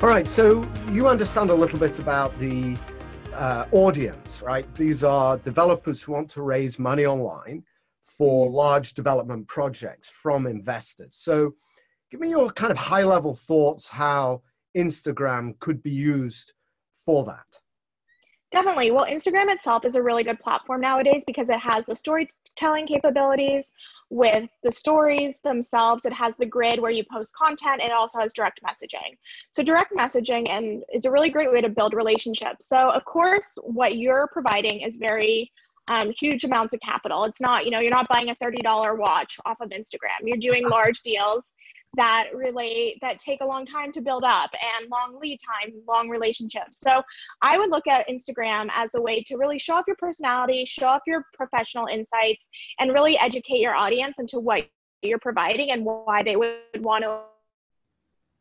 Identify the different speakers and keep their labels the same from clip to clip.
Speaker 1: All right, so you understand a little bit about the uh, audience, right? These are developers who want to raise money online for large development projects from investors. So, give me your kind of high level thoughts how Instagram could be used for that.
Speaker 2: Definitely. Well, Instagram itself is a really good platform nowadays because it has the storytelling capabilities with the stories themselves. It has the grid where you post content it also has direct messaging. So direct messaging and is a really great way to build relationships. So of course, what you're providing is very um, huge amounts of capital. It's not, you know, you're not buying a $30 watch off of Instagram. You're doing large deals that relate that take a long time to build up and long lead time long relationships. So i would look at instagram as a way to really show off your personality show off your professional insights and really educate your audience into what you're providing and why they would want to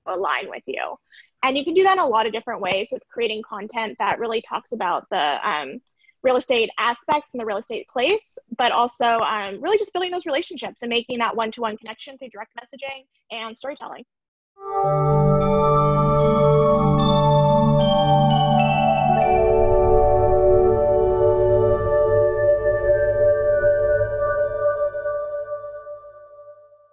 Speaker 2: align with you. And you can do that in a lot of different ways with creating content that really talks about the um, real estate aspects in the real estate place, but also um, really just building those relationships and making that one to one connection through direct messaging and storytelling.